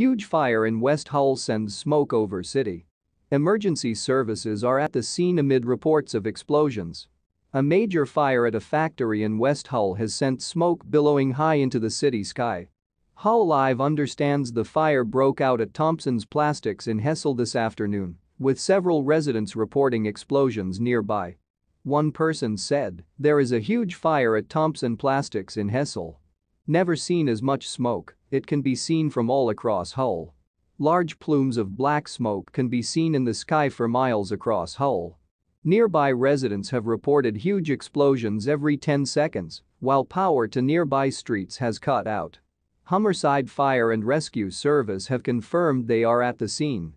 Huge fire in West Hull sends smoke over city. Emergency services are at the scene amid reports of explosions. A major fire at a factory in West Hull has sent smoke billowing high into the city sky. Hull Live understands the fire broke out at Thompson's Plastics in Hessle this afternoon, with several residents reporting explosions nearby. One person said, there is a huge fire at Thompson Plastics in Hessle. Never seen as much smoke, it can be seen from all across Hull. Large plumes of black smoke can be seen in the sky for miles across Hull. Nearby residents have reported huge explosions every 10 seconds, while power to nearby streets has cut out. Humberside Fire and Rescue Service have confirmed they are at the scene